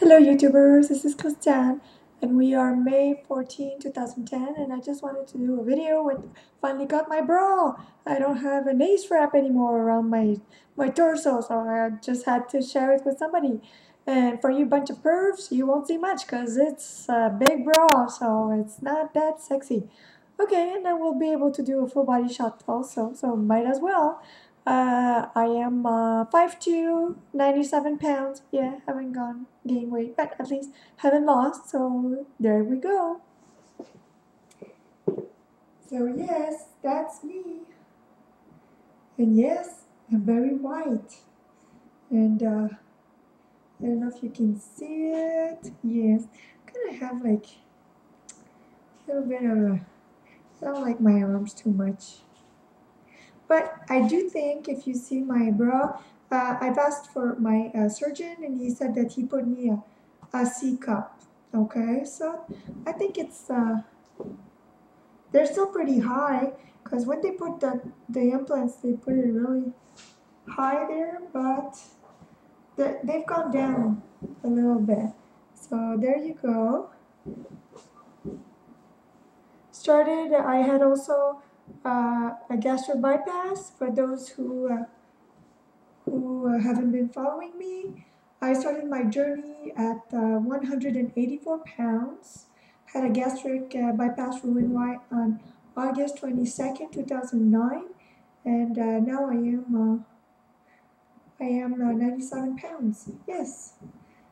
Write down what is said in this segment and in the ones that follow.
Hello YouTubers, this is Christiane and we are May 14, 2010 and I just wanted to do a video with finally got my bra. I don't have an ace wrap anymore around my my torso so I just had to share it with somebody. And for you bunch of pervs, you won't see much because it's a big bra so it's not that sexy. Okay, and then we'll be able to do a full body shot also, so might as well. Uh, I am uh, 5'2", 97 pounds. Yeah, haven't gone gain weight, but at least haven't lost. So there we go. So yes, that's me. And yes, I'm very white. And uh, I don't know if you can see it. Yes, kind of have like a little bit of a, I don't like my arms too much. But I do think if you see my bra, uh, I've asked for my uh, surgeon and he said that he put me a, a C cup. Okay, so I think it's, uh, they're still pretty high because when they put the, the implants, they put it really high there, but the, they've gone down a little bit. So there you go. Started, I had also uh, a gastric bypass for those who uh, who uh, haven't been following me. I started my journey at uh, 184 pounds. Had a gastric uh, bypass for Roux-en-Y on August 22nd, 2009, and uh, now I am I am 97 pounds. Yes,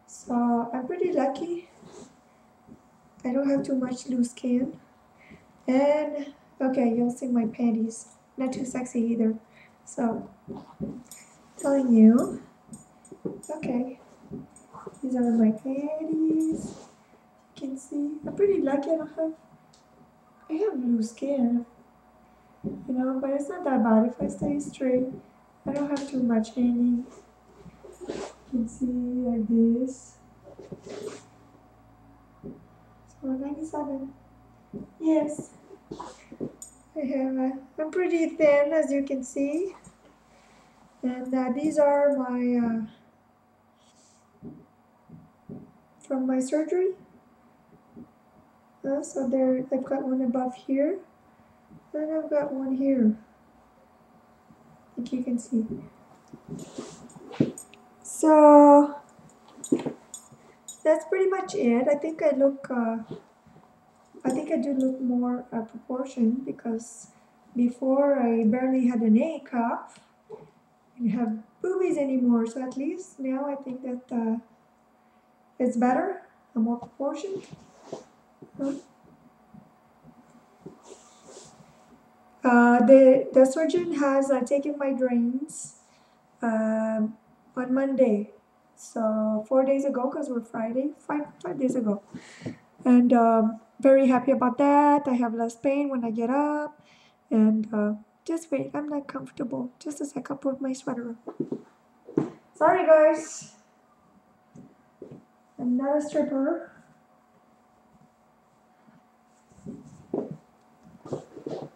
so I'm pretty lucky. I don't have too much loose skin, and Okay, you'll see my panties. Not too sexy either. So, telling you. Okay, these are my panties. You can see. I'm pretty lucky I don't have. I have blue skin. You know, but it's not that bad if I stay straight. I don't have too much hanging. You can see like this. So 97. Yes. I have a, I'm pretty thin as you can see. And uh, these are my uh, from my surgery. Uh, so there I've got one above here and I've got one here. I think you can see. So that's pretty much it. I think I look uh, I do look more uh, proportion because before I barely had an A cup. I didn't have boobies anymore, so at least now I think that uh, it's better, a more proportion. Uh, the, the surgeon has uh, taken my drains um, on Monday, so four days ago, because we're Friday, five, five days ago. And um, very happy about that. I have less pain when I get up. And uh, just wait, I'm not comfortable. Just a sec, I'll put my sweater on. Sorry, guys. I'm not a stripper.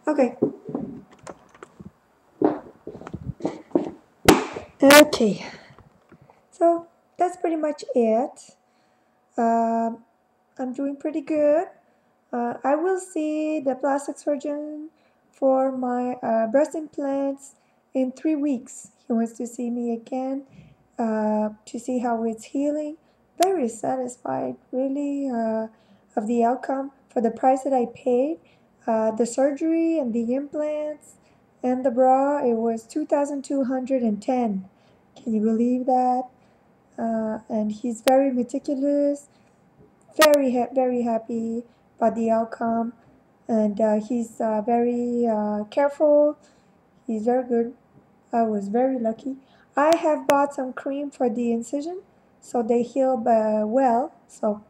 Okay. Okay. So that's pretty much it. Uh, I'm doing pretty good. Uh, I will see the plastic surgeon for my uh, breast implants in three weeks. He wants to see me again uh, to see how it's healing. Very satisfied, really, uh, of the outcome for the price that I paid. Uh, the surgery and the implants and the bra, it was 2210 Can you believe that? Uh, and he's very meticulous, very, ha very happy about the outcome. And uh, he's uh, very uh, careful. He's very good. I was very lucky. I have bought some cream for the incision so they heal uh, well. So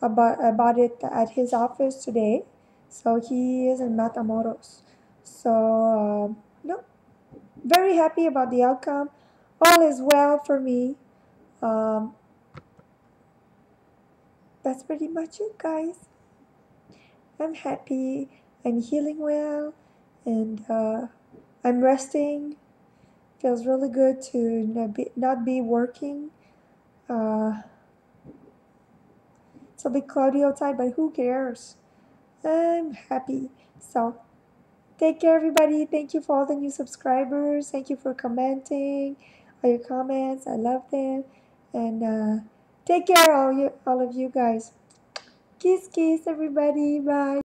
I bought, I bought it at his office today. So he is in Matamoros. So uh, no. Very happy about the outcome. All is well for me. Um, that's pretty much it guys I'm happy I'm healing well and uh, I'm resting feels really good to not be, not be working Uh, it's a bit cloudy outside, but who cares? I'm happy. So, take care, everybody. Thank you for all the new subscribers. Thank you for commenting, all your comments. I love them. And uh, take care, all you, all of you guys. Kiss, kiss, everybody. Bye.